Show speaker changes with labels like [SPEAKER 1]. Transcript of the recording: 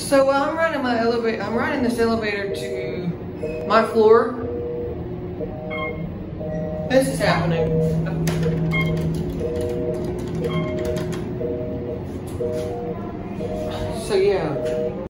[SPEAKER 1] So while I'm riding my elevator, I'm riding this elevator to my floor. This is happening. So yeah.